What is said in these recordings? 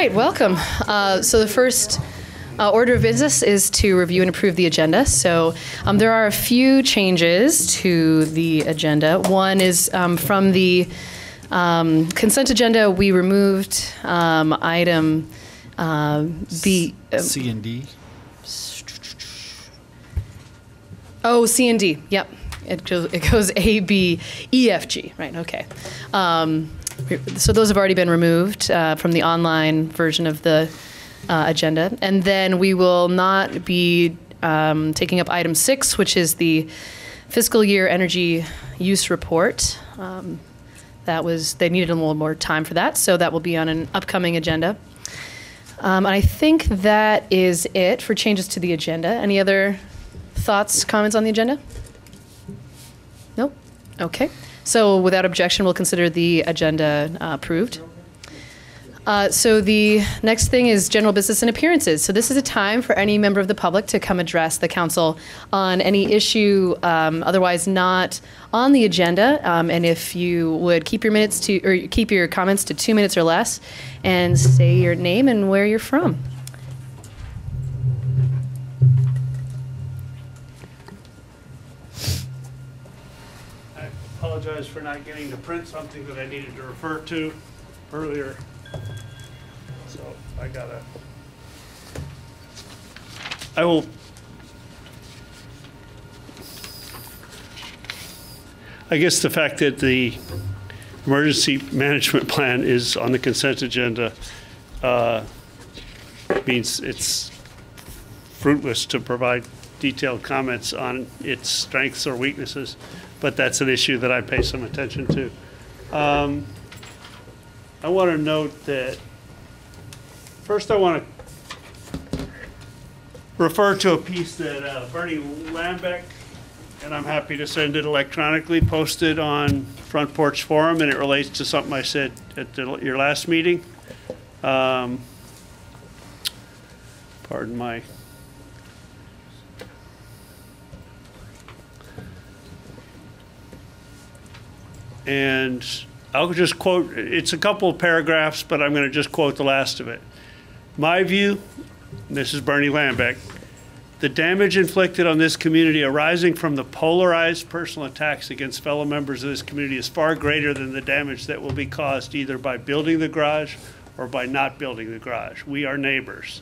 right, welcome. Uh, so the first uh, order of business is to review and approve the agenda. So um, there are a few changes to the agenda. One is um, from the um, consent agenda, we removed um, item uh, B. uh, C and D. Oh, C and D. Yep. It goes, it goes A, B, E, F, G. Right. Okay. Um, so those have already been removed uh, from the online version of the uh, agenda, and then we will not be um, taking up item six, which is the fiscal year energy use report. Um, that was they needed a little more time for that, so that will be on an upcoming agenda. Um, and I think that is it for changes to the agenda. Any other thoughts, comments on the agenda? Nope. Okay. So without objection, we'll consider the agenda uh, approved. Uh, so the next thing is general business and appearances. So this is a time for any member of the public to come address the council on any issue um, otherwise not on the agenda. Um, and if you would keep your minutes to or keep your comments to two minutes or less, and say your name and where you're from. Apologize for not getting to print something that I needed to refer to earlier. So I gotta. I will. I guess the fact that the emergency management plan is on the consent agenda uh, means it's fruitless to provide detailed comments on its strengths or weaknesses, but that's an issue that I pay some attention to. Um, I want to note that, first I want to refer to a piece that uh, Bernie Lambek, and I'm happy to send it electronically, posted on Front Porch Forum, and it relates to something I said at the- your last meeting. Um, Pardon my And I'll just quote, it's a couple of paragraphs, but I'm going to just quote the last of it. My view, this is Bernie Lambek, the damage inflicted on this community arising from the polarized personal attacks against fellow members of this community is far greater than the damage that will be caused either by building the garage or by not building the garage. We are neighbors.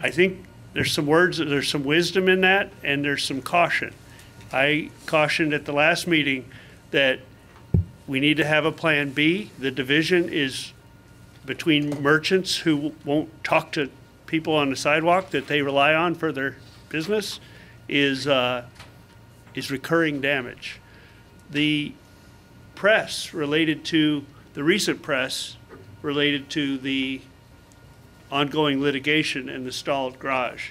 I think there's some words, there's some wisdom in that, and there's some caution. I cautioned at the last meeting that we need to have a plan B. The division is between merchants who won't talk to people on the sidewalk that they rely on for their business is, uh, is recurring damage. The press related to, the recent press related to the ongoing litigation and the stalled garage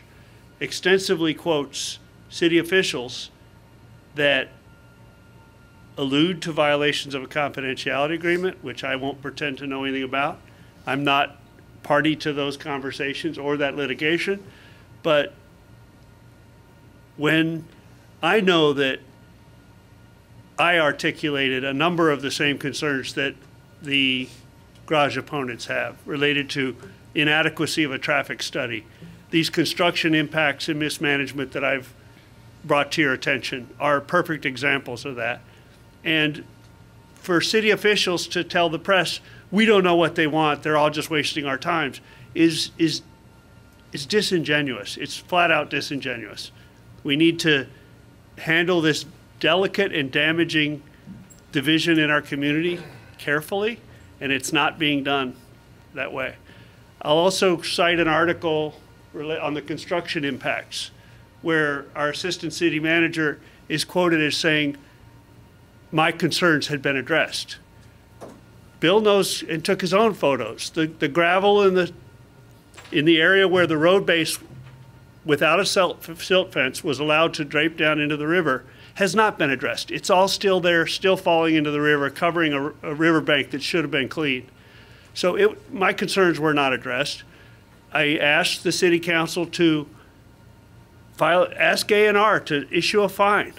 extensively quotes city officials that allude to violations of a confidentiality agreement, which I won't pretend to know anything about. I'm not party to those conversations or that litigation, but when I know that I articulated a number of the same concerns that the garage opponents have related to inadequacy of a traffic study. These construction impacts and mismanagement that I've brought to your attention are perfect examples of that. And for city officials to tell the press, we don't know what they want, they're all just wasting our times, is, is, is disingenuous. It's flat out disingenuous. We need to handle this delicate and damaging division in our community carefully, and it's not being done that way. I'll also cite an article on the construction impacts where our assistant city manager is quoted as saying, my concerns had been addressed. Bill knows and took his own photos. The, the gravel in the, in the area where the road base without a silt, fence was allowed to drape down into the river has not been addressed. It's all still there, still falling into the river, covering a, a riverbank that should have been cleaned. So it, my concerns were not addressed. I asked the city council to file, ask A&R to issue a fine.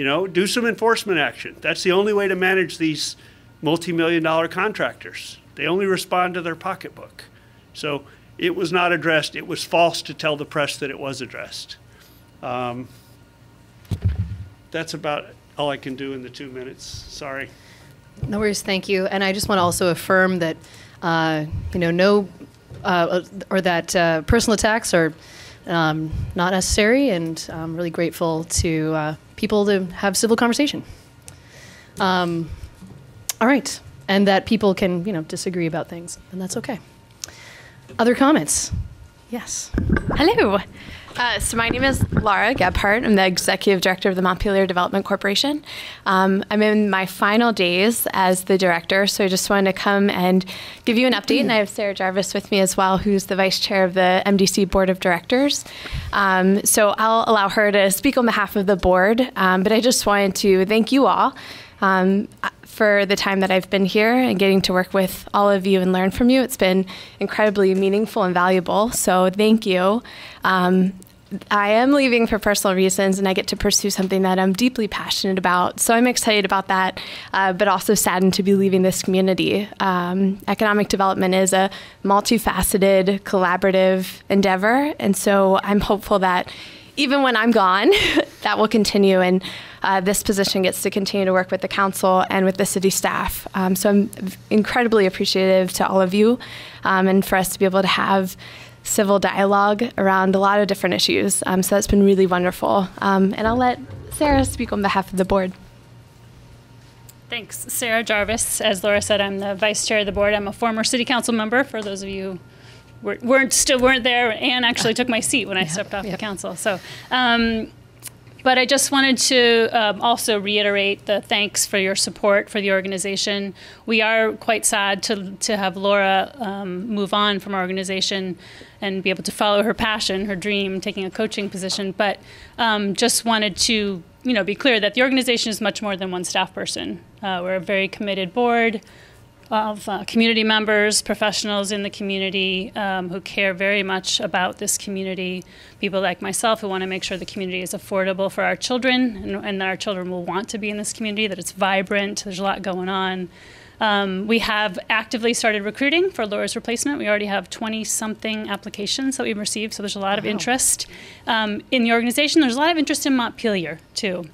You know, do some enforcement action. That's the only way to manage these multi-million dollar contractors. They only respond to their pocketbook. So it was not addressed. It was false to tell the press that it was addressed. Um, That's about all I can do in the two minutes. Sorry. No worries, thank you. And I just want to also affirm that, uh, you know, no, uh, or that uh, personal attacks are um, not necessary, and I'm really grateful to uh, people to have civil conversation. Um, all right, and that people can, you know, disagree about things, and that's okay. Other comments? Yes. Hello. Uh, so my name is Laura Gebhardt. I'm the executive director of the Montpelier Development Corporation. Um, I'm in my final days as the director, so I just wanted to come and give you an update. And I have Sarah Jarvis with me as well, who's the vice chair of the MDC Board of Directors. Um, so I'll allow her to speak on behalf of the board, um, but I just wanted to thank you all. Um, for the time that I've been here and getting to work with all of you and learn from you. It's been incredibly meaningful and valuable. So thank you. Um, I am leaving for personal reasons, and I get to pursue something that I'm deeply passionate about. So I'm excited about that, uh, but also saddened to be leaving this community. Um, economic development is a multifaceted, collaborative endeavor, and so I'm hopeful that even when I'm gone, that will continue, and uh, this position gets to continue to work with the council and with the city staff. Um, so I'm incredibly appreciative to all of you, um, and for us to be able to have civil dialogue around a lot of different issues. Um, so that's been really wonderful. Um, and I'll let Sarah speak on behalf of the board. Thanks. Sarah Jarvis. As Laura said, I'm the vice chair of the board. I'm a former city council member, for those of you who weren't still weren't there. Anne actually took my seat when I stepped off the council. So, um, but I just wanted to um, also reiterate the thanks for your support for the organization. We are quite sad to, to have Laura um, move on from our organization and be able to follow her passion, her dream, taking a coaching position. But um, just wanted to you know be clear that the organization is much more than one staff person. Uh, we're a very committed board of uh, community members, professionals in the community um, who care very much about this community, people like myself who want to make sure the community is affordable for our children and, and that our children will want to be in this community, that it's vibrant, there's a lot going on. Um, we have actively started recruiting for Laura's replacement. We already have 20 something applications that we've received, so there's a lot of interest um, in the organization. There's a lot of interest in Montpelier, too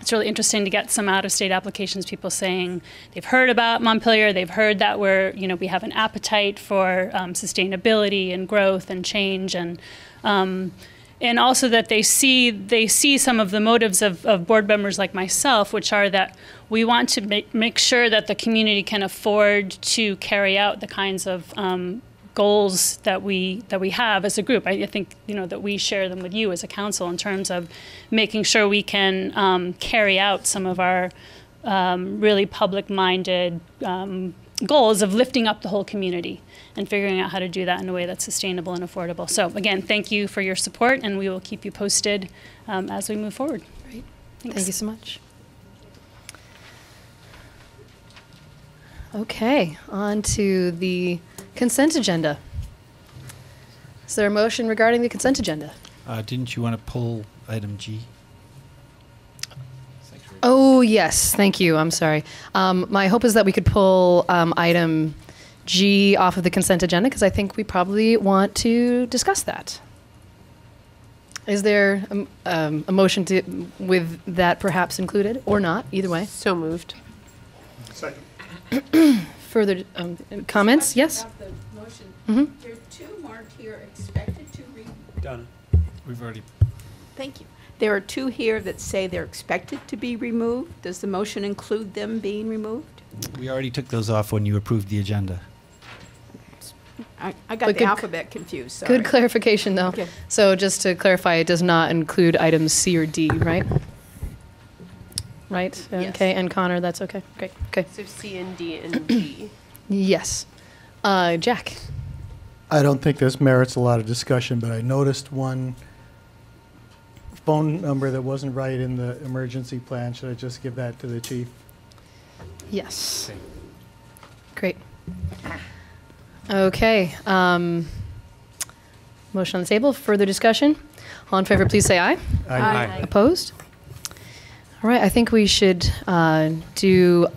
it's really interesting to get some out of state applications people saying they've heard about montpelier they've heard that we're you know we have an appetite for um, sustainability and growth and change and um, and also that they see they see some of the motives of, of board members like myself which are that we want to make, make sure that the community can afford to carry out the kinds of um, goals that we that we have as a group. I, I, think you know that we share them with you as a council in terms of making sure we can um, carry out some of our um, really public-minded um, goals of lifting up the whole community and figuring out how to do that in a way that's sustainable and affordable. So again, thank you for your support, and we will keep you posted um, as we move forward. Great. Thank you so much. Okay, on to the consent agenda. Is there a motion regarding the consent agenda? Uh, didn't you want to pull item G? Oh, yes, thank you. I'm sorry. Um, my hope is that we could pull um, item G off of the consent agenda because I think we probably want to discuss that. Is there um, um, a motion to, with that perhaps included or not? Either way. So moved. Second. Further um, comments? Yes? About the motion, Mhm. there are two marked here expected to re, Donna. We've already. thank you. There are two here that say they're expected to be removed. Does the motion include them being removed? We already took those off when you approved the agenda. I, I But got the good- alphabet confused, sorry. Good clarification, though. Okay. So just to clarify, it does not include items C or D, right? Right? Yes. Okay, and Connor, that's okay. Great. Okay. So C and D and G. Yes. Uh, Jack. I don't think this merits a lot of discussion, but I noticed one phone number that wasn't right in the emergency plan. Should I just give that to the chief? Yes. Great. Okay. Um, motion on the table. Further discussion? All in favor, please say aye. I- Opposed? All right, I think we should uh, do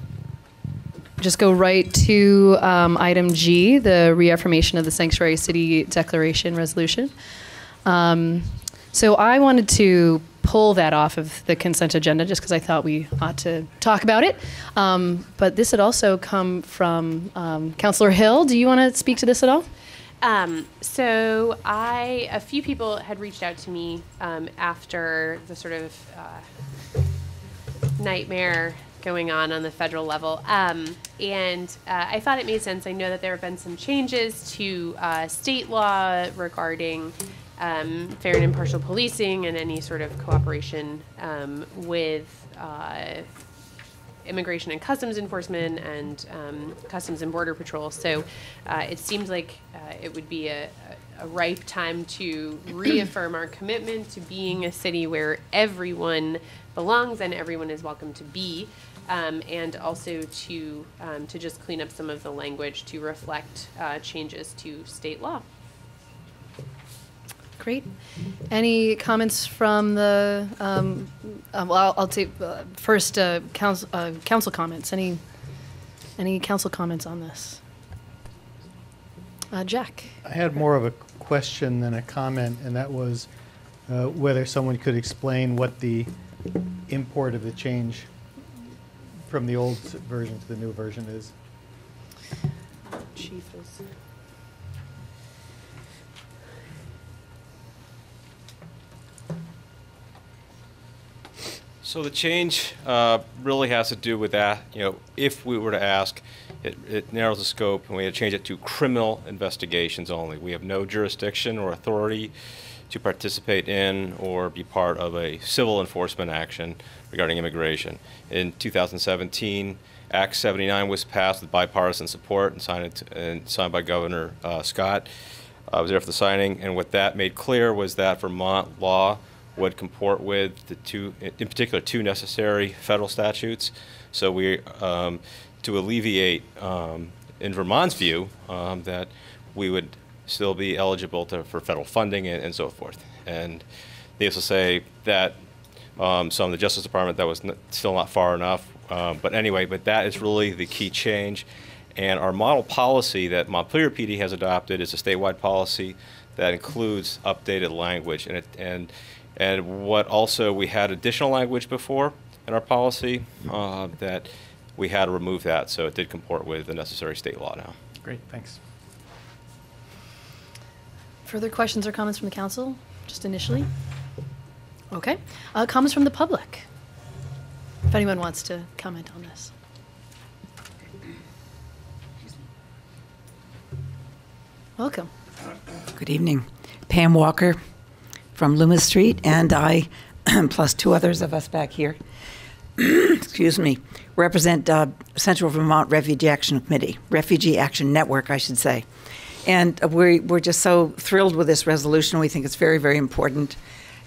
just go right to um, item G, the reaffirmation of the Sanctuary City Declaration Resolution. Um, so I wanted to pull that off of the consent agenda just because I thought we ought to talk about it. Um, but this had also come from um, Councillor Hill. Do you want to speak to this at all? Um, so I, a few people had reached out to me um, after the sort of uh, nightmare going on on the federal level, um, and uh, I thought it made sense. I know that there have been some changes to uh, state law regarding um, fair and impartial policing and any sort of cooperation um, with. Uh, immigration and customs enforcement and um, customs and border patrol. So uh, it seems like uh, it would be a, a ripe time to reaffirm our commitment to being a city where everyone belongs and everyone is welcome to be. Um, and also to um, to just clean up some of the language to reflect uh, changes to state law. Great. Any comments from the, um, uh, well, I'll- I'll take, uh, first, uh, council, uh, council comments. Any, any council comments on this? Uh, Jack? I had more of a question than a comment, and that was uh, whether someone could explain what the import of the change from the old version to the new version is. Chief is. So the change uh, really has to do with that, you know, if we were to ask, it, it narrows the scope and we had to change it to criminal investigations only. We have no jurisdiction or authority to participate in or be part of a civil enforcement action regarding immigration. In 2017, Act 79 was passed with bipartisan support and signed, and signed by Governor uh, Scott. I was there for the signing, and what that made clear was that Vermont law would comport with the two, in particular, two necessary federal statutes. So we, um, to alleviate, um, in Vermont's view, um, that we would still be eligible to, for federal funding and, and so forth. And they also say that um, some of the Justice Department that was still not far enough. Um, but anyway, but that is really the key change. And our model policy that Montpelier PD has adopted is a statewide policy that includes updated language. And, it, and, and what also, we had additional language before in our policy uh, that we had to remove that. So it did comport with the necessary state law now. Great, thanks. Further questions or comments from the council, just initially? Okay. Uh, comments from the public? If anyone wants to comment on this. Welcome. Good evening. Pam Walker from Loomis Street, and I, plus two others of us back here, excuse me, represent uh, Central Vermont Refugee Action Committee, Refugee Action Network, I should say. And we, we're just so thrilled with this resolution. We think it's very, very important.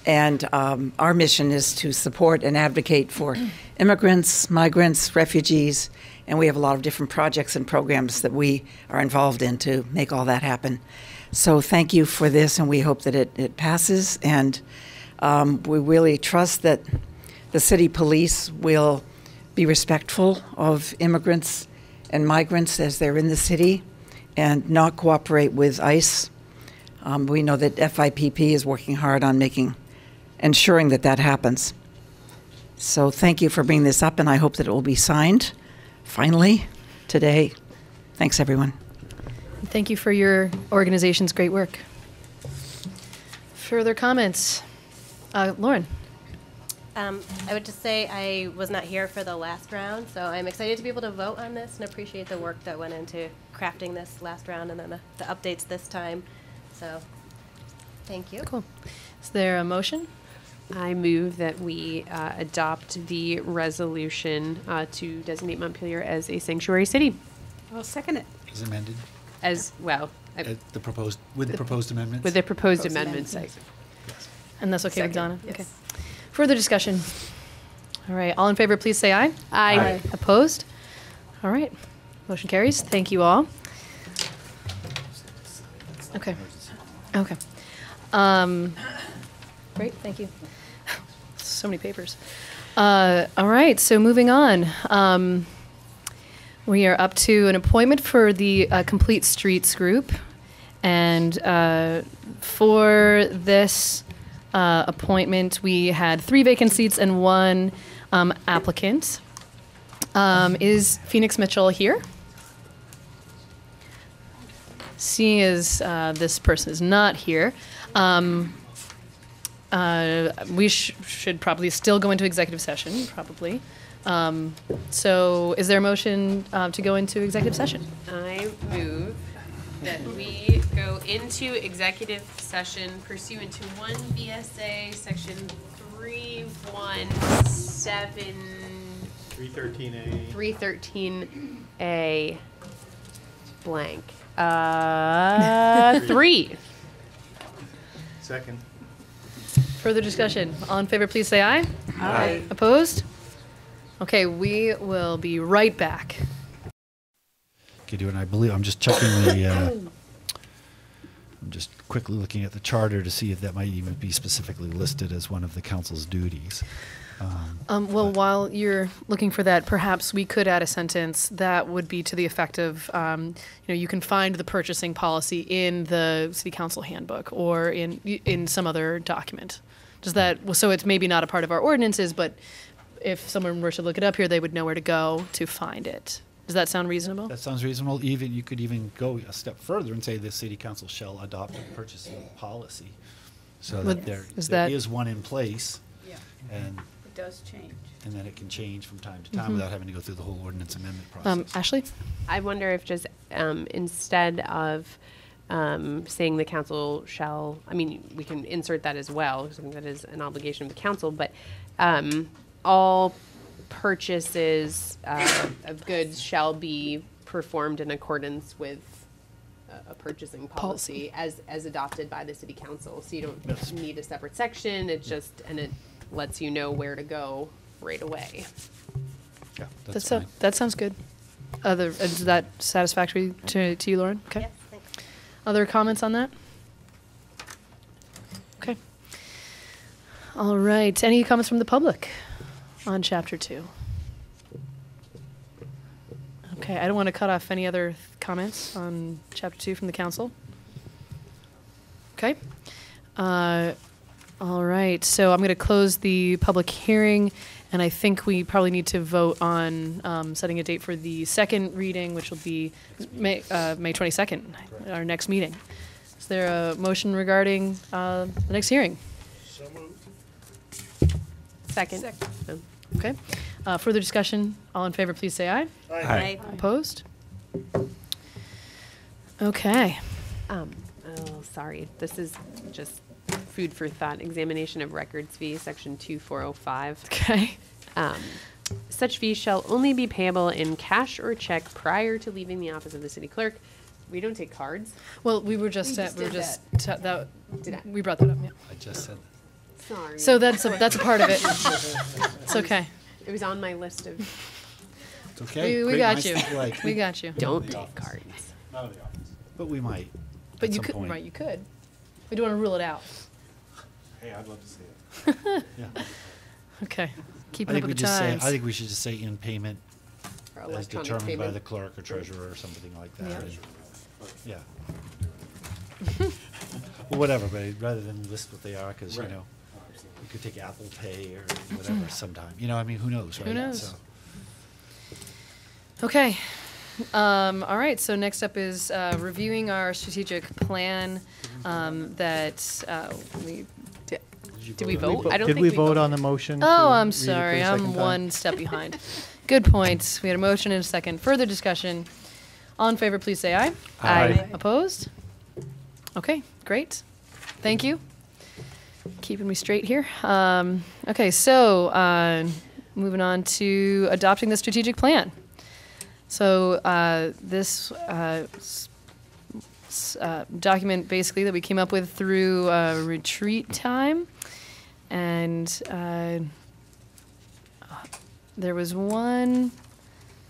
And um, our mission is to support and advocate for immigrants, migrants, refugees, and we have a lot of different projects and programs that we are involved in to make all that happen. So thank you for this, and we hope that it, it passes. And um, we really trust that the city police will be respectful of immigrants and migrants as they're in the city and not cooperate with ICE. Um, we know that FIPP is working hard on making, ensuring that that happens. So thank you for bringing this up, and I hope that it will be signed finally today. Thanks, everyone. Thank you for your organization's great work. Further comments? Uh, Lauren? Um, I would just say I was not here for the last round, so I'm excited to be able to vote on this and appreciate the work that went into crafting this last round and then the, the updates this time. So, thank you. Cool. Is there a motion? I move that we uh, adopt the resolution uh, to designate Montpelier as a sanctuary city. I'll second it. As amended, As well, I- uh, the proposed, with the proposed amendments? with the proposed Proposed amendments. amendments. And that's okay with Donna? Second, Okay. Yes. Further discussion? All right, all in favor, please say aye. Aye. Opposed? All right, motion carries. Thank you all. Okay, okay. Um, Great, thank you. So many papers. Uh, All right, so moving on. Um, We are up to an appointment for the uh, Complete Streets Group. And uh, for this uh, appointment, we had three vacant seats and one um, applicant. Um, Is Phoenix Mitchell here? Seeing as uh, this person is not here, um, uh, we sh- should probably still go into executive session, probably. Um, So is there a motion uh, to go into executive session? I move that we go into executive session pursuant to one VSA section three one seven Three thirteen A. three thirteen A blank. Uh, three. Second. Further discussion? All in favor, please say aye. Aye. Opposed? Okay, we will be right back. Do and I believe, I'm just checking the, uh, I'm just quickly looking at the charter to see if that might even be specifically listed as one of the council's duties. Um, Um, well, while you're looking for that, perhaps we could add a sentence that would be to the effect of, um, you know, you can find the purchasing policy in the city council handbook or in in some other document. Does that well, so it's maybe not a part of our ordinances, but if someone were to look it up here, they would know where to go to find it. Does that sound reasonable? That sounds reasonable. Even, you could even go a step further and say the city council shall adopt a purchasing policy. So Would- that there, is there that- is one in place Yeah, and, it does change. and then it can change from time to time without having to go through the whole ordinance amendment Mm-hmm. Um, process. Ashley? I wonder if just um, instead of um, saying the council shall, I mean, we can insert that as well, because I think that is an obligation of the council, but um, all purchases uh, of goods shall be performed in accordance with a- a purchasing policy as, as adopted by the city council. So you don't need a separate section, it just, and it lets you know where to go right away. Yeah, That's that's so- that sounds good. Other is that satisfactory to, to you, Lauren? Okay. Yes, thanks. Other comments on that? Okay. All right. Any comments from the public on chapter two? Okay. I don't want to cut off any other th- comments on chapter two from the council. Okay. Uh, all right. So I'm going to close the public hearing, and I think we probably need to vote on um, setting a date for the second reading, which will be May, uh, May 22nd, our next meeting. Is there a motion regarding uh, the next hearing? Second. Okay. Uh, Further discussion? All in favor, please say aye. Aye. Opposed? Okay. Um, oh, sorry, this is just food for thought. Examination of records fee, section two four oh five. Okay. Um, such fees shall only be payable in cash or check prior to leaving the office of the city clerk. We don't take cards. Well, we were just, We uh, just we were did just, ta- that, Did I? we brought that up, yeah. I just said, Sorry. So that's, a that's a part of it. It's okay. it was on my list of it's okay. We, we great got minds you. think alike. We got you. don't take cards. But we might. But at you some could, point. right, you could. We don't want to rule it out. Hey, I'd love to see it. Yeah. Okay. I Keeping up think we with the just say, I think we should just say in payment For as electronic determined by payment. the clerk or treasurer or something like that. Yeah. Yeah. Well, whatever, but rather than list what they are, because, you know, you could take Apple Pay or whatever sometime, you know, I mean, who knows, right? knows? So- Okay. Um, all right. So next up is uh, reviewing our strategic plan um, that uh, we. Did Did we vote? vote? I don't Did think we we vote voted. on the motion? Oh, to I'm read it sorry. the I'm time? one step behind. Good point. We had a motion and a second. Further discussion. All in favor, please say aye. Aye. Opposed? Okay, great. Thank you. Keeping me straight here. Um, okay, so uh, moving on to adopting the strategic plan. So uh, this uh, uh, document basically that we came up with through uh, retreat time, and uh, there was one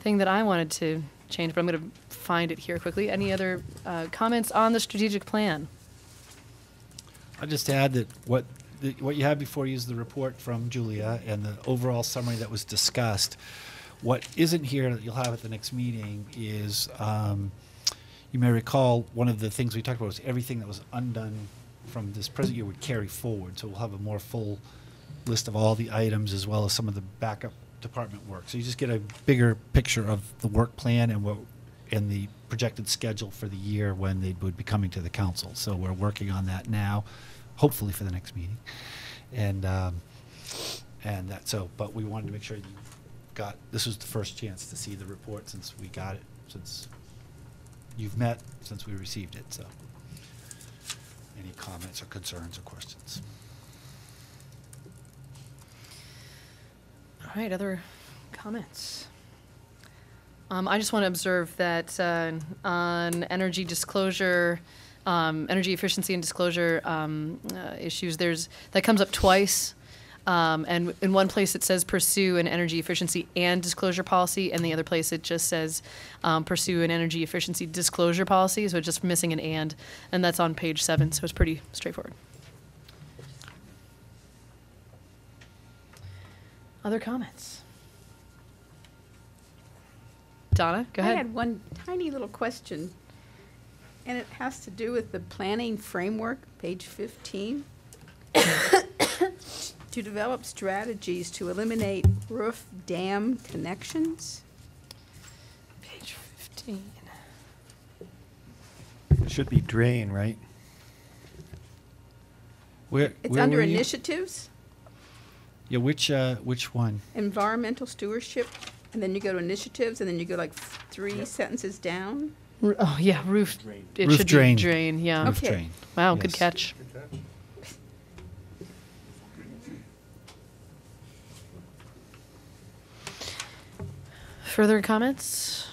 thing that I wanted to change, but I'm going to find it here quickly. Any other comments on the strategic plan? I'll just add that what, the- what you have before you is the report from Julia and the overall summary that was discussed. What isn't here that you'll have at the next meeting is, um, you may recall, one of the things we talked about was everything that was undone from this present year would carry forward. So we'll have a more full list of all the items as well as some of the backup department work. So you just get a bigger picture of the work plan and what, and the projected schedule for the year when they would be coming to the council. So we're working on that now, hopefully for the next meeting. And, um, and that, so, but we wanted to make sure you got, this was the first chance to see the report since we got it, since you've met, since we received it, so. Any comments or concerns or questions? All right, other comments? Um, I just want to observe that uh, on energy disclosure, um, energy efficiency and disclosure um, uh, issues, there's that comes up twice. Um, and in one place it says pursue an energy efficiency and disclosure policy, and the other place it just says um, pursue an energy efficiency disclosure policy. So it's just missing an and, and that's on page seven. So it's pretty straightforward. Other comments? Donna, go I ahead. I had one tiny little question, and it has to do with the planning framework, page 15. To develop strategies to eliminate roof dam connections. Page 15. It should be drain, right? Where, It's where under were you? initiatives, Yeah, which, uh, which one? environmental stewardship, and then you go to initiatives, and then you go like three sentences down. R- Oh, yeah, roof. It Roof should drain. be drain, yeah. Roof Okay. drain. Wow, good Yes. catch. Further comments?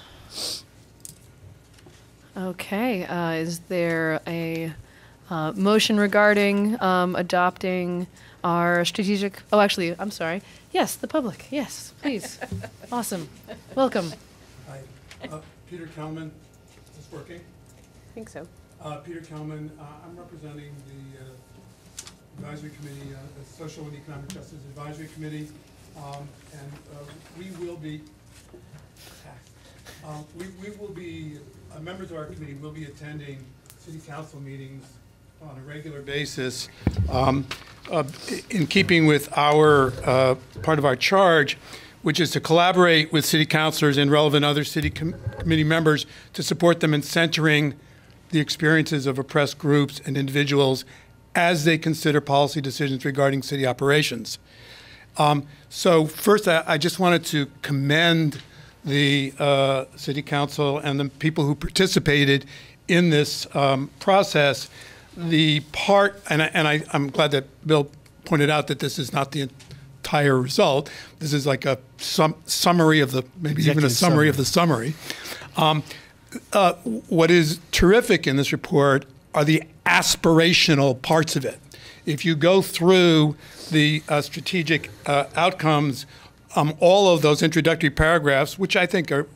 Okay, uh, is there a uh, motion regarding um, adopting our strategic, oh, actually, I'm sorry. Yes, the public, yes, please. Awesome. Welcome. Hi, uh, Peter Kelman, is this working? I think so. Uh, Peter Kelman, uh, I'm representing the uh, advisory committee, uh, the Social and Economic Justice Advisory Committee, um, and uh, we will be, um, we, we will be, uh, members of our committee will be attending city council meetings on a regular basis. Um, uh, In keeping with our, uh, part of our charge, which is to collaborate with city councilors and relevant other city com- committee members to support them in centering the experiences of oppressed groups and individuals as they consider policy decisions regarding city operations. Um, so first, I, I just wanted to commend the uh, city council and the people who participated in this um, process. The part, and, I, I'm glad that Bill pointed out that this is not the entire result. This is like a sum, summary of the, maybe even a Executive summary of the summary. Um, uh, what is terrific in this report are the aspirational parts of it. If you go through the uh, strategic uh, outcomes, um, all of those introductory paragraphs, which I think are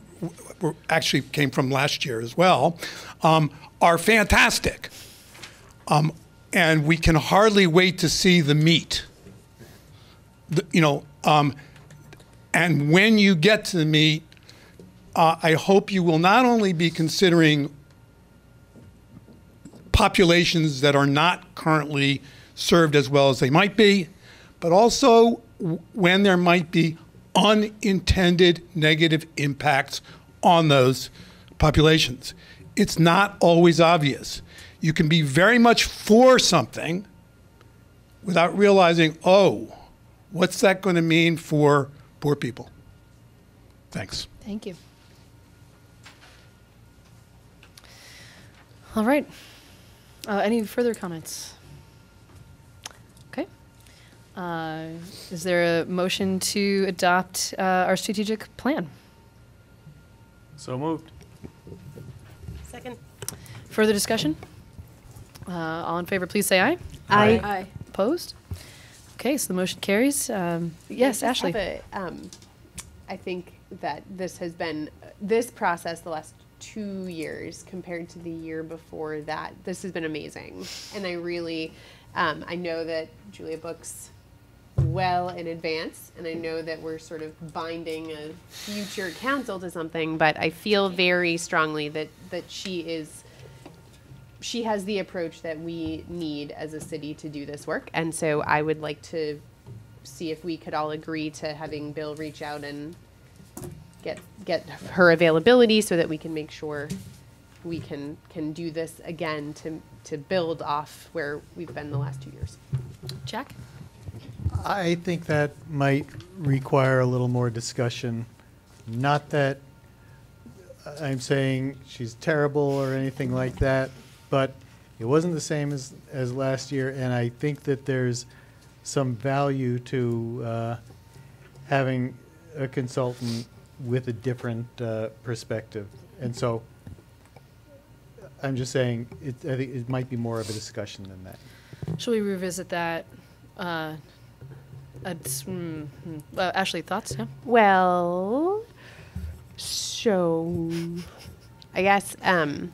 were, actually came from last year as well, um, are fantastic. Um, and we can hardly wait to see the meat. You know, um, and when you get to the meat, uh, I hope you will not only be considering populations that are not currently served as well as they might be, but also when there might be unintended negative impacts on those populations. It's not always obvious. You can be very much for something without realizing, oh, what's that going to mean for poor people? Thanks. Thank you. All right. Uh, any further comments? Okay. Uh, is there a motion to adopt uh, our strategic plan? So moved. Second. Further discussion? Uh, all in favor, please say aye. Aye. Aye. Opposed? Okay, so the motion carries. Um, yes, Ashley. a, um, I think that this has been, this process the last two years compared to the year before that, this has been amazing. And I really, um, I know that Julia Books well in advance, and I know that we're sort of binding a future council to something, but I feel very strongly that, that she is, she has the approach that we need as a city to do this work, and so I would like to see if we could all agree to having Bill reach out and get, get her availability so that we can make sure we can, can do this again to, to build off where we've been the last two years. Jack? I think that might require a little more discussion. Not that I'm saying she's terrible or anything like that, but it wasn't the same as, as last year, and I think that there's some value to uh, having a consultant with a different uh, perspective. And so I'm just saying, it, I think it might be more of a discussion than that. Shall we revisit that? Uh, mm, mm. Uh, Ashley, thoughts? Yeah. Well, so I guess um,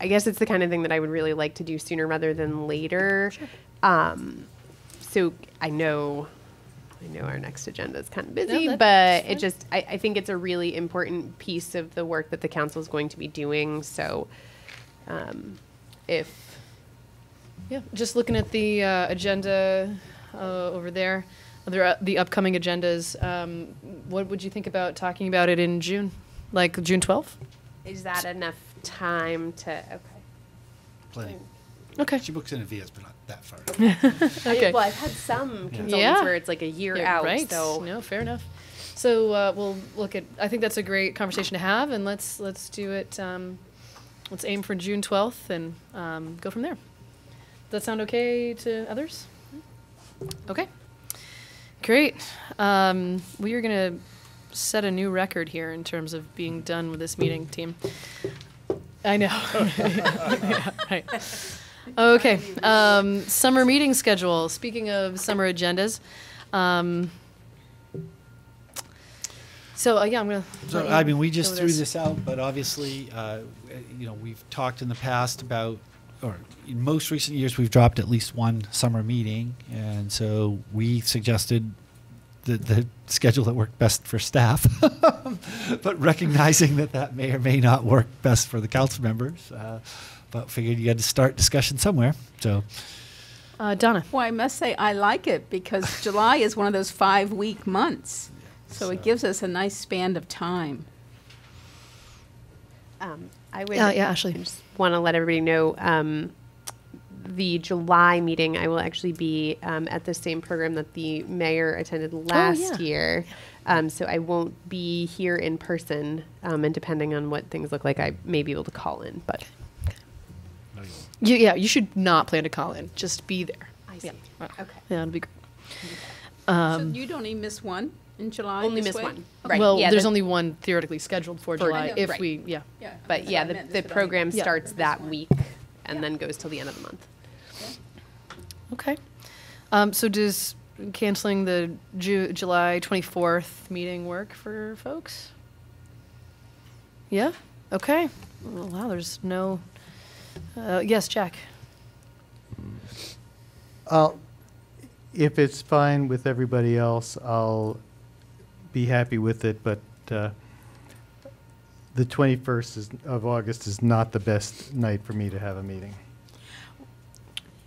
I guess it's the kind of thing that I would really like to do sooner rather than later. Um, so I know I know our next agenda is kind of busy, that- but it just I, I think it's a really important piece of the work that the council is going to be doing. So um, if Yeah, just looking at the uh, agenda uh, over there, other, uh, the upcoming agendas, um, what would you think about talking about it in June? Like June 12th? is that enough time to okay. Plenty. Okay. She books in advance, but not that far. Okay. I, well, I've had some consultants Yeah. where it's like a year Yeah, out. right. So no, fair enough. So uh, we'll look at. I think that's a great conversation to have, and let's let's do it. Um, let's aim for June twelfth and um, go from there. Does that sound okay to others? Okay. Great. Um, we are gonna set a new record here in terms of being done with this meeting, team. I know. Yeah, right. Okay. Um, summer meeting schedule. Speaking of summer agendas, um, so uh, yeah, I'm gonna. So, I mean, we just threw this out, but obviously, uh, you know, we've talked in the past about, or in most recent years, we've dropped at least one summer meeting. And so we suggested the, the schedule that worked best for staff, but recognizing that that may or may not work best for the council members. Uh, but figured you had to start discussion somewhere. So, Uh, Donna. Well, I must say, I like it because July is one of those five-week months. So it gives us a nice span of time. Um, I would. Yeah, yeah, Ashley. Just want to let everybody know um, the July meeting. I will actually be um, at the same program that the mayor attended last yeah. year. Um, so I won't be here in person, um, and depending on what things look like, I may be able to call in. But You, yeah, you should not plan to call in. Just be there. I Yeah. see. Right. Okay. Yeah, it'll be great. So Um, you don't even miss one in July Only miss way? one. Right. well, yeah, there's the- only one theoretically scheduled for For- July. I if right. we, yeah. Yeah. But yeah, the, the program starts Missed that one. week and Yeah. then goes till the end of the month. Okay. Um, so does canceling the Ju- July 24th meeting work for folks? Yeah? Okay. Well, wow, there's no. Uh, yes, Jack. I'll, if it's fine with everybody else, I'll be happy with it, but uh, the 21st is- of August is not the best night for me to have a meeting.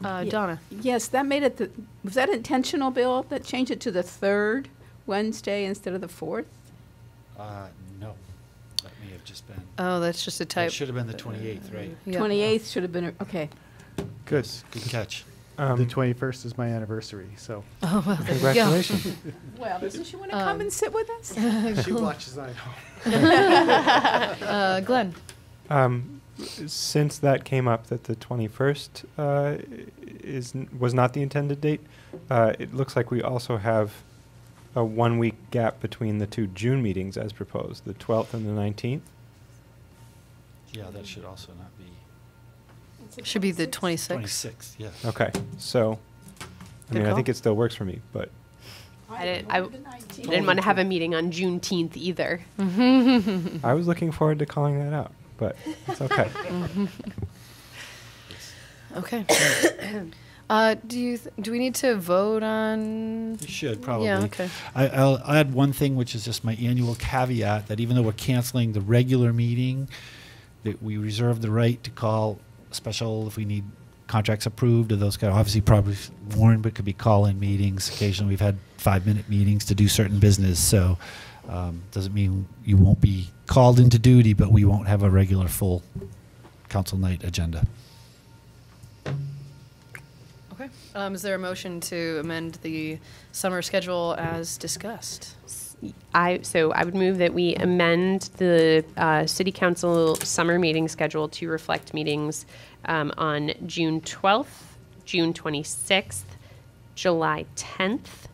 Uh, Ye- Donna. Yes, that made it, the was that intentional, Bill, that changed it to the third Wednesday instead of the fourth? uh, no, that may have just been. Oh, that's just a type. It should have been the 28th, right? Yeah. 28th should have been, a- okay. Good. Good catch. The 21st is my anniversary, so. Oh, well, there you. Congratulations. Well, doesn't she want to come Um, and sit with us? She watches I home. Uh, Glenn. Um, since that came up that the 21st uh, is n- was not the intended date, uh, it looks like we also have a one week gap between the two June meetings as proposed, the 12th and the 19th. Yeah, that should also not be. Should be the 26th. 26th, yeah. Okay, so I Good mean, I call. think it still works for me, but I didn't, I, I didn't want to have a meeting on Juneteenth either. I was looking forward to calling that out, but it's okay. Okay. Uh, do you, th- do we need to vote on? You should probably. Yeah, okay. I, I'll add one thing, which is just my annual caveat that even though we're canceling the regular meeting, that we reserve the right to call a special if we need contracts approved or those kind of obviously probably warned, but could be call-in meetings. Occasionally, we've had five-minute meetings to do certain business. So um, doesn't mean you won't be called into duty, but we won't have a regular full council night agenda. Okay. Um, is there a motion to amend the summer schedule as discussed? I, so I would move that we amend the uh, city council summer meeting schedule to reflect meetings um, on June 12th, June 26th, July 10th,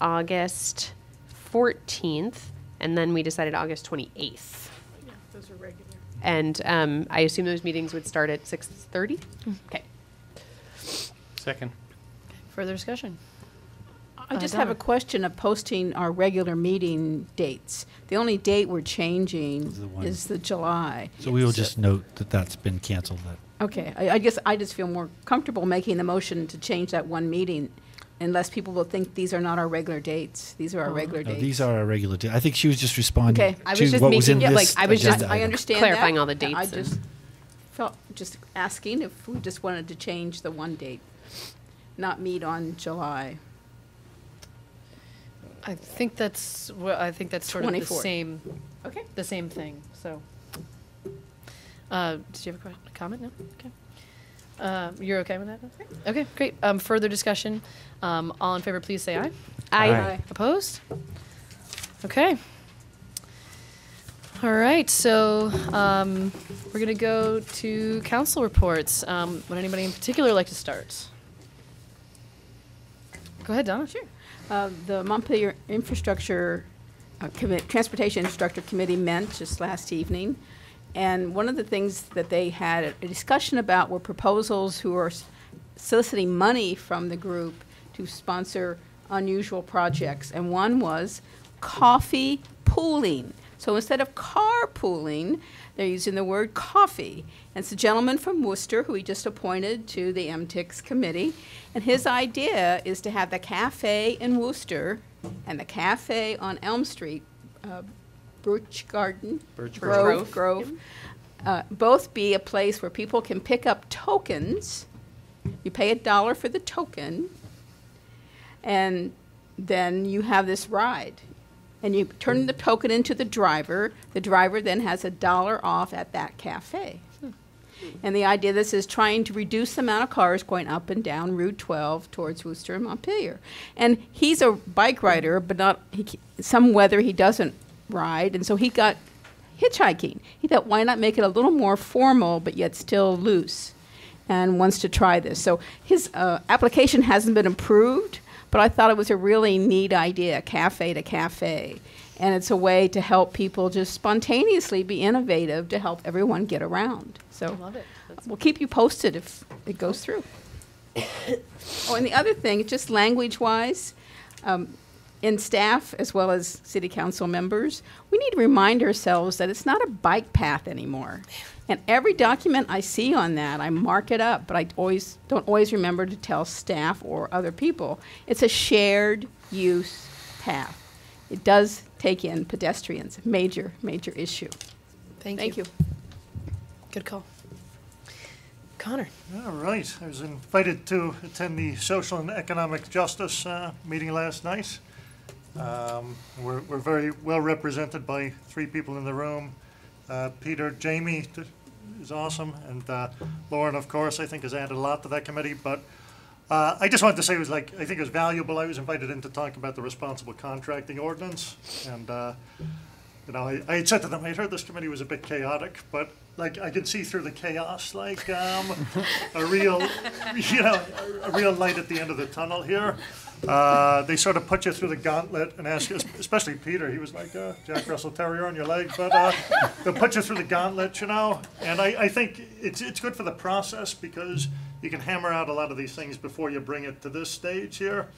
August 14th, and then we decided August 28th. Yeah, Those are regular. And um, I assume those meetings would start at 6:30? Okay. Second. Further discussion? I just have a question of posting our regular meeting dates. The only date we're changing Is the is the July. So we will just note that that's been canceled. That Okay, I, I guess I just feel more comfortable making the motion to change that one meeting unless people will think these are not our regular dates. These are our oh. regular no, dates. these are our regular. da- I think she was just responding Okay. I was to just what was in making- yeah, like, I was just- agenda I item. understand Clarifying that. all the dates and- just felt, just asking if we just wanted to change the one date, not meet on July. I think that's, well, I think that's sort of the 24th. same, Okay. the same thing, so. Uh, did you have a que- comment? No? Okay. Uh, you're okay with that? Okay, great. Um, further discussion. Um, all in favor, please say aye. Aye. Aye. Opposed? Okay. All right, so um, we're going to go to council reports. Um, would anybody in particular like to start? Go ahead, Donna. Sure. Uh, The Montpelier Infrastructure, uh, Transportation Infrastructure Committee met just last evening, and one of the things that they had a discussion about were proposals who are soliciting money from the group to sponsor unusual projects, and one was coffee pooling. So instead of carpooling, they're using the word coffee. And it's a gentleman from Worcester who he just appointed to the MTIX committee. And his idea is to have the cafe in Worcester and the cafe on Elm Street, uh, Birch Garden, Birch Grove, Grove, uh, both be a place where people can pick up tokens. You pay a dollar for the token, and then you have this ride. And you turn the token into the driver. The driver then has a dollar off at that cafe. And the idea this is trying to reduce the amount of cars going up and down Route 12 towards Worcester and Montpelier. And he's a bike rider, but not he, some weather he doesn't ride, and so he got hitchhiking. He thought, why not make it a little more formal, but yet still loose, and wants to try this. So his uh, application hasn't been approved, but I thought it was a really neat idea, cafe to cafe. And it's a way to help people just spontaneously be innovative to help everyone get around. So love it. we'll keep you posted if it goes through. oh, and the other thing, just language wise, um, in staff as well as city council members, we need to remind ourselves that it's not a bike path anymore. And every document I see on that, I mark it up, but I always don't always remember to tell staff or other people. It's a shared use path. It does take in pedestrians, major, major issue. Thank, you. Thank you. Good call. Connor. All right, I was invited to attend the Social and Economic Justice uh, meeting last night. Um, We're we're very well represented by three people in the room. Uh, Peter, Jamie is awesome, and uh, Lauren, of course, I think has added a lot to that committee. But uh, I just wanted to say it was like, I think it was valuable. I was invited in to talk about the responsible contracting ordinance, and uh, you know, I, I had said to them, I heard this committee was a bit chaotic, but like I could see through the chaos, like um, a real, you know, a, a real light at the end of the tunnel here. Uh, they sort of put you through the gauntlet and ask you, especially Peter, he was like uh, Jack Russell Terrier on your leg, but uh, they'll put you through the gauntlet, you know. And I, I think it's it's good for the process because you can hammer out a lot of these things before you bring it to this stage here.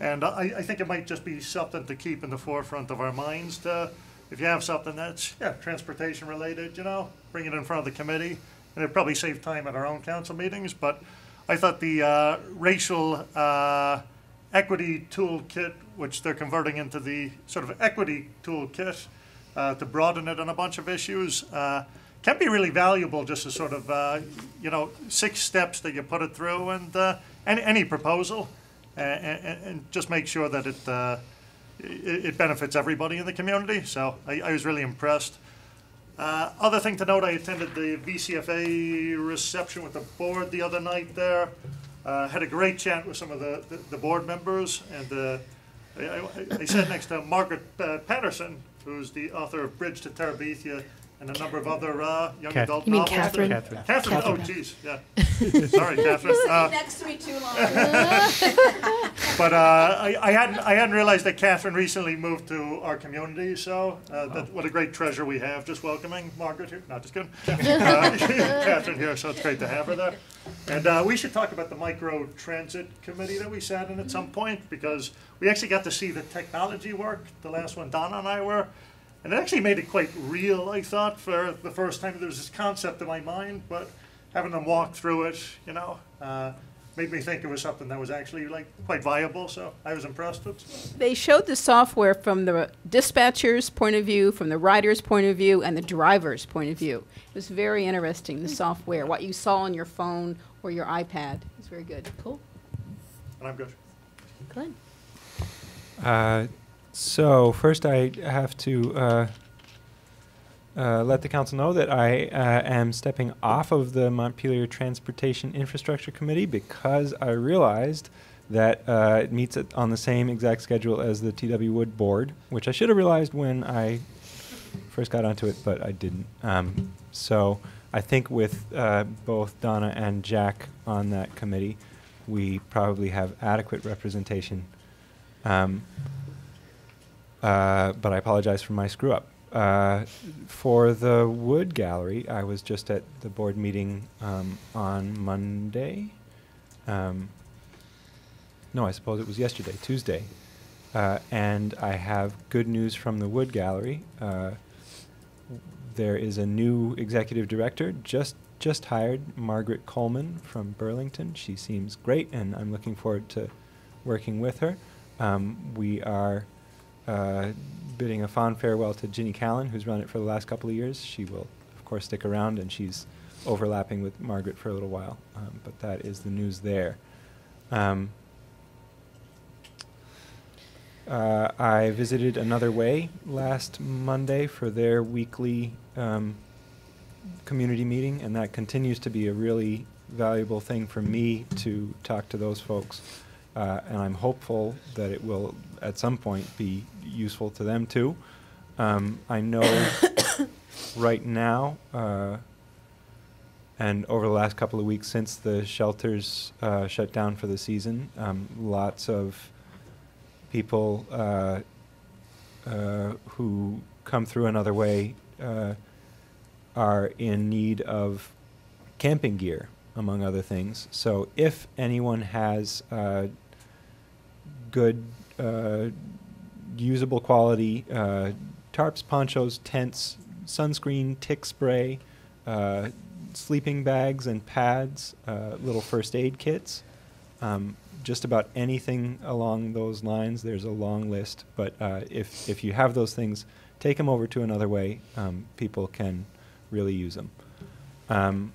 And I, I think it might just be something to keep in the forefront of our minds to, if you have something that's, yeah, transportation related, you know, bring it in front of the committee. And it'd probably save time at our own council meetings, but I thought the uh, racial uh, equity toolkit, which they're converting into the sort of equity toolkit uh, to broaden it on a bunch of issues, uh, can be really valuable just as sort of, uh, you know, six steps that you put it through and uh, any, any proposal and, and, and just make sure that it, uh, it, it benefits everybody in the community. So I, I was really impressed. Uh, other thing to note, I attended the VCFA reception with the board the other night there. Uh, had a great chat with some of the, the, the board members, and uh, I, I, I sat next to Margaret uh, Paterson, who's the author of Bridge to Terabithia and a number of other uh, young Kath- adult You mean novels. Katherine? Katherine. Katherine. Oh, jeez, yeah. Sorry, Katherine. Uh, next to me too long. but uh, I, I hadn't I hadn't realized that Katherine recently moved to our community. So uh, that, what a great treasure we have. Just welcoming Margaret here. Not just kidding. Uh, Katherine here. So it's great to have her there. And uh, we should talk about the micro transit committee that we sat in at some point because we actually got to see the technology work. The last one Donna and I were. And it actually made it quite real, I thought, for the first time. There was this concept in my mind, but having them walk through it, you know, uh, made me think it was something that was actually like quite viable. So I was impressed. It's, They showed the software from the dispatcher's point of view, from the rider's point of view, and the driver's point of view. It was very interesting, the software, what you saw on your phone or your iPad. It was very good. Cool. and I'm good. Good. Uh, so first, I have to uh, uh, let the council know that I uh, am stepping off of the Montpelier Transportation Infrastructure Committee because I realized that uh, it meets it on the same exact schedule as the TW Wood Board, which I should have realized when I first got onto it, but I didn't. Um, so I think with uh, both Donna and Jack on that committee, we probably have adequate representation. Um, uh, but I apologize for my screw up. Uh, for the Wood Gallery, I was just at the board meeting um, on Monday. Um, no, I suppose it was yesterday, Tuesday. Uh, and I have good news from the Wood Gallery. Uh, there is a new executive director just just hired, Margaret Coleman from Burlington. She seems great, and I'm looking forward to working with her. Um, we are uh, bidding a fond farewell to Ginny Callan, who's run it for the last couple of years. She will, of course, stick around, and she's overlapping with Margaret for a little while. Um, but that is the news there. Um, uh, I visited Another Way last Monday for their weekly um, community meeting, and that continues to be a really valuable thing for me to talk to those folks. Uh, and I'm hopeful that it will, at some point, be useful to them too. Um, I know right now, uh, and over the last couple of weeks since the shelters uh, shut down for the season, um, lots of people uh, uh, who come through another way uh, are in need of camping gear, among other things. So if anyone has uh, good, uh, usable quality uh, tarps, ponchos, tents, sunscreen, tick spray, uh, sleeping bags and pads, uh, little first aid kits. Um, just about anything along those lines. There's a long list, but uh, if if you have those things, take them over to another way. Um, people can really use them. Um,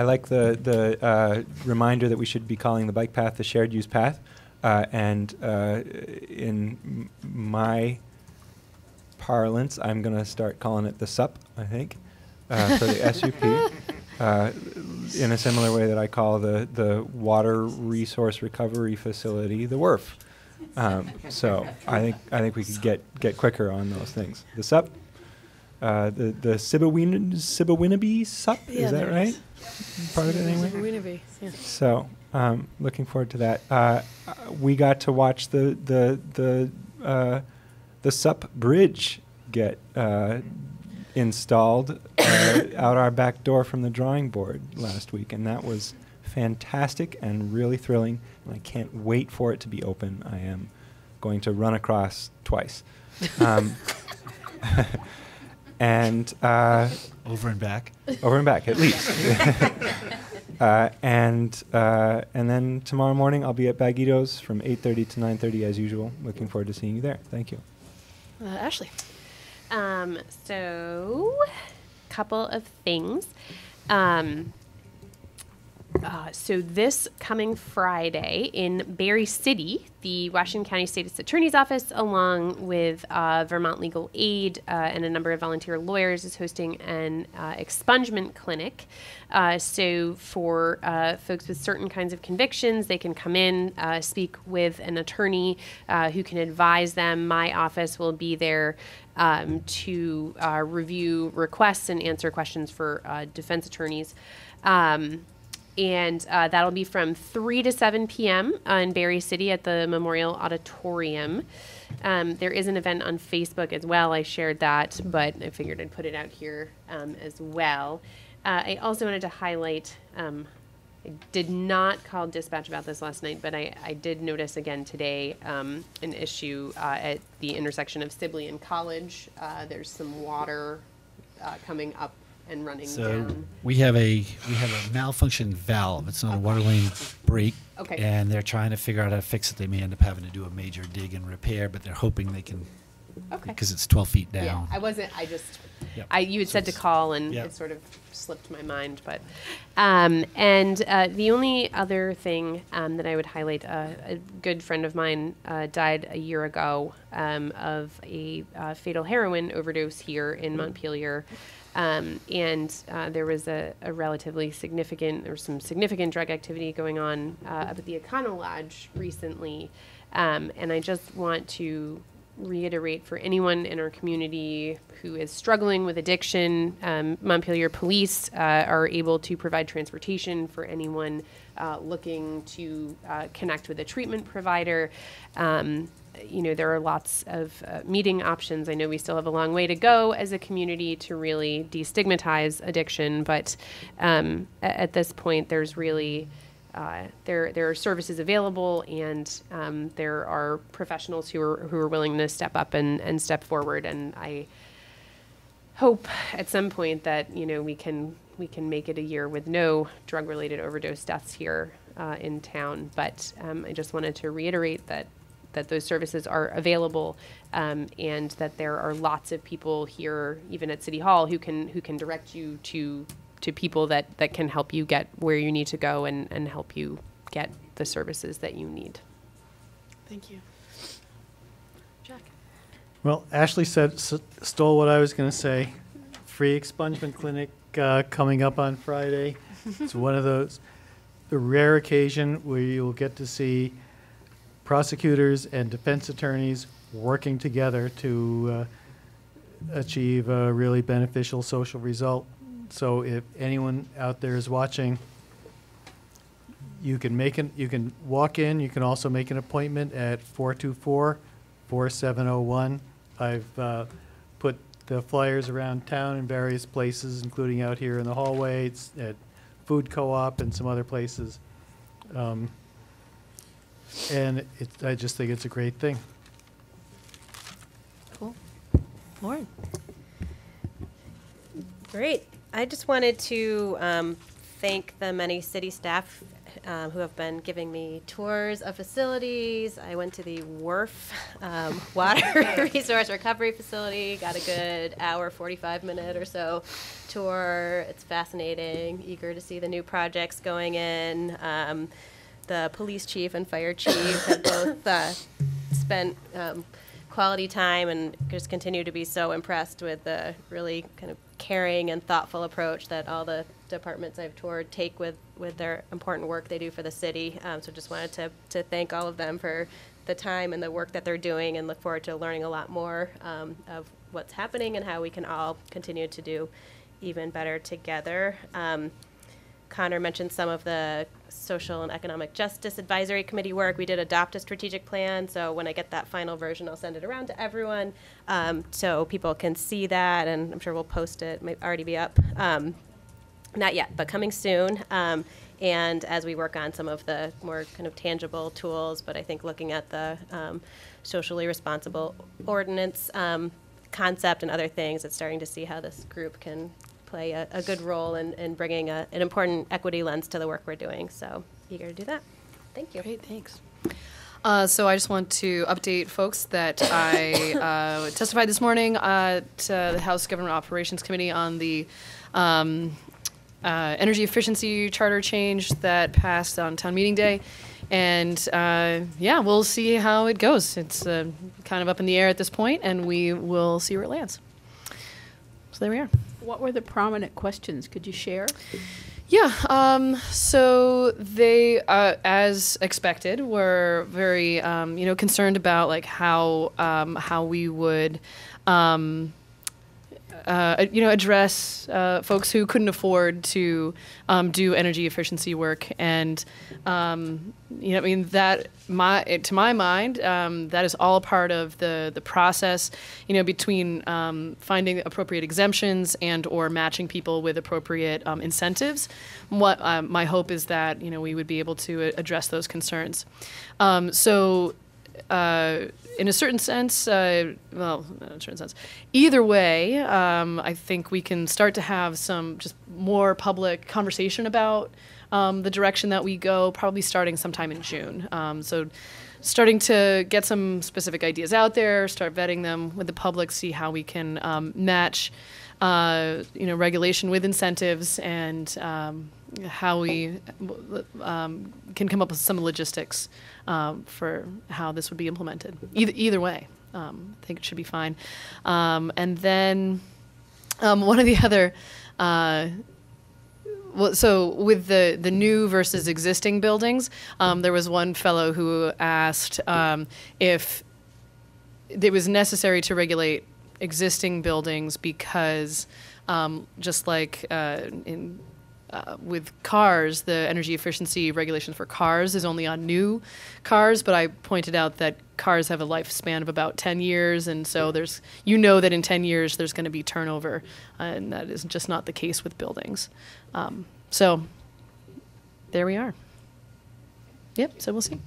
I like the the uh, reminder that we should be calling the bike path the shared use path, uh, and uh, in m- my parlance, I'm going to start calling it the SUP. I think uh, for the SUP. Uh, in a similar way that I call the, the Water Resource Recovery Facility the WRF. Um, so I think I think we could get, get quicker on those things. The SUP, uh, the the Sibawin- Sibawinnaby SUP, Yeah, is that right? Part of it anyway. Yeah. So, um, looking forward to that. Uh, uh, we got to watch the the the uh, the SUP bridge get uh, installed uh, out our back door from the drawing board last week, and that was fantastic and really thrilling. And I can't wait for it to be open. I am going to run across twice. Um, and uh, Over and back. over and back at least. uh, and uh, and then tomorrow morning I'll be at Bagitos from 8:30 to 9:30 as usual. Looking forward to seeing you there. Thank you. Uh, Ashley. Um, so, couple of things. Um, uh, so this coming Friday in Barre City, the Washington County State's Attorney's Office, along with uh, Vermont Legal Aid uh, and a number of volunteer lawyers, is hosting an uh, expungement clinic. Uh, so for uh, folks with certain kinds of convictions, they can come in, speak with an attorney who can advise them. My office will be there um, to review requests and answer questions for defense attorneys. Um, and uh, that'll be from 3 to 7 p.m. in Barre City at the Memorial Auditorium. Um, there is an event on Facebook as well. I shared that, but I figured I'd put it out here um, as well. Uh, I also wanted to highlight. Um, I did not call dispatch about this last night, but I, I did notice again today um, an issue uh, at the intersection of Sibley and College. Uh, there's some water uh, coming up and running So down. we have a we have a malfunctioned valve. It's on a water lane break. Okay. And they're trying to figure out how to fix it. They may end up having to do a major dig and repair, but they're hoping they can Okay. because it's 12 feet down. Yeah, I wasn't. I just. Yep. I you had So said to call and yep. it sort of slipped my mind, but. Um, and uh, the only other thing um, that I would highlight, uh, a good friend of mine uh, died a year ago um, of a uh, fatal heroin overdose here in Montpelier. Um, and uh, there was a, a relatively significant, there was some significant drug activity going on uh, up at the Econo Lodge recently. Um, and I just want to reiterate for anyone in our community who is struggling with addiction, um, Montpelier Police uh, are able to provide transportation for anyone uh, looking to uh, connect with a treatment provider. Um, you know, there are lots of uh, meeting options. I know we still have a long way to go as a community to really destigmatize addiction, but um, at this point, there's really uh, there there are services available, and um, there are professionals who are who are willing to step up and, and step forward. And I hope at some point that you know we can we can make it a year with no drug related overdose deaths here uh, in town. But um, I just wanted to reiterate that that those services are available um, and that there are lots of people here, even at City Hall, who can who can direct you to to people that, that can help you get where you need to go and, and help you get the services that you need. Thank you. Jack. Well, Ashley said, s- stole what I was going to say. Free expungement clinic uh, coming up on Friday. It's one of those, the rare occasion where you'll get to see prosecutors and defense attorneys working together to uh, achieve a really beneficial social result. So if anyone out there is watching, you can make an, you can walk in, you can also make an appointment at 424-4701. I've uh, put the flyers around town in various places, including out here in the hallway, it's at Food Co-op and some other places. Um, And it, I just think it's a great thing. Cool. Lauren. Great. I just wanted to um, thank the many city staff um, who have been giving me tours of facilities. I went to the Wharf um, Water Resource Recovery Facility, got a good hour, 45 minute or so tour. It's fascinating. Eager to see the new projects going in. Um, the police chief and fire chief have both uh, spent um, quality time and just continue to be so impressed with the really kind of caring and thoughtful approach that all the departments I've toured take with, with their important work they do for the city. Um, so just wanted to, to thank all of them for the time and the work that they're doing and look forward to learning a lot more um, of what's happening and how we can all continue to do even better together. Um, Connor mentioned some of the social and economic justice advisory committee work. We did adopt a strategic plan, so when I get that final version, I'll send it around to everyone um, so people can see that, and I'm sure we'll post it. Might already be up. Um, not yet, but coming soon. Um, and as we work on some of the more kind of tangible tools, but I think looking at the um, socially responsible ordinance um, concept and other things, it's starting to see how this group can play a, a good role in, in bringing a, an important equity lens to the work we're doing. So eager to do that. Thank you. Great, thanks. Uh, so I just want to update folks that I uh, testified this morning at uh, the House Government Operations Committee on the um, uh, energy efficiency charter change that passed on town meeting day. And uh, yeah, we'll see how it goes. It's uh, kind of up in the air at this point, and we will see where it lands. So there we are. What were the prominent questions? Could you share? Yeah. Um, so they, uh, as expected, were very, um, you know, concerned about like how um, how we would. Um, uh, you know, address uh, folks who couldn't afford to um, do energy efficiency work, and um, you know, I mean that my to my mind, um, that is all part of the the process. You know, between um, finding appropriate exemptions and or matching people with appropriate um, incentives. What um, my hope is that you know we would be able to address those concerns. So uh, in a certain sense, uh, well, in a certain sense, either way, um, I think we can start to have some just more public conversation about um, the direction that we go, probably starting sometime in June. Um, so, starting to get some specific ideas out there, start vetting them with the public, see how we can um, match, uh, you know, regulation with incentives and um, how we um, can come up with some logistics for how this would be implemented. Either way, um, I think it should be fine. Um, and then um, one of the other. Uh, well, so with the, the new versus existing buildings, um, there was one fellow who asked um, if it was necessary to regulate existing buildings because um, just like uh, in uh, with cars, the energy efficiency regulations for cars is only on new cars, but I pointed out that cars have a lifespan of about 10 years, and so there's you know that in 10 years there's going to be turnover, uh, and that is just not the case with buildings. Um, so there we are. Yep. So we'll see.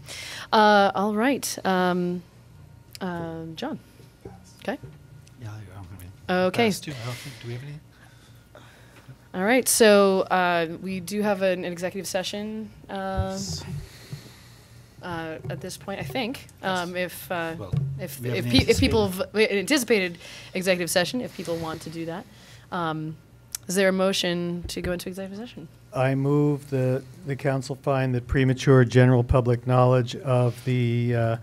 Uh, all right, um, uh, John. Okay. Yeah, I- I'm gonna be Okay. fast, too. I don't think, do we have any? All right, so uh, we do have an, an executive session um, uh, at this point, I think. Um, if uh, Well, if we if, haven't pe- if people anticipated. v- we- anticipated executive session, if people want to do that, um, is there a motion to go into executive session? I move the, the council find that premature general public knowledge of the, uh,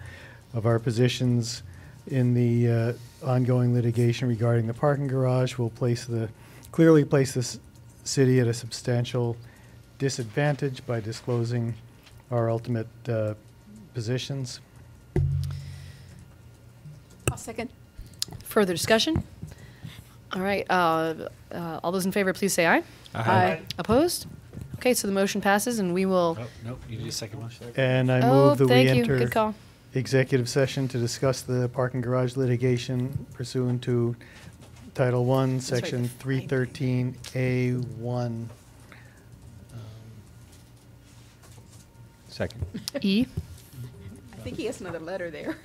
of our positions in the uh, ongoing litigation regarding the parking garage will place the, clearly place this city at a substantial disadvantage by disclosing our ultimate uh, positions. I'll second. Further discussion? All right, uh, uh, all those in favor, please say aye. Aye. Opposed? Okay, so the motion passes, and we will. Oh, nope, you need a second motion? And I Oh, move that we thank you. enter Good call. executive session to discuss the parking garage litigation pursuant to Title One, right, Section the three thirteen A one. Second. E. I think he has another letter there.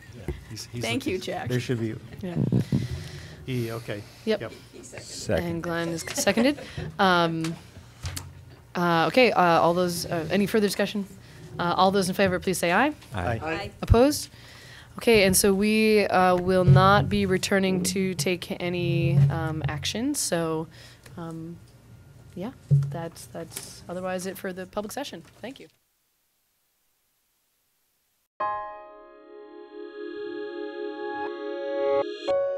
He's- he's Thank you, looking- Jack. There should be Yeah. E, okay. Yep. Second. And Glenn is seconded. Um, uh, okay, uh, all those, uh, any further discussion? Uh, all those in favor, please say aye. Aye. Opposed? Okay, and so we uh, will not be returning to take any um, action. So, um, yeah, that's that's otherwise it for the public session. Thank you. you